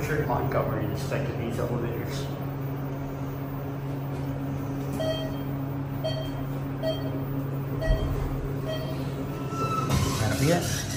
Richard Montgomery inspected these elevators. That'll be it.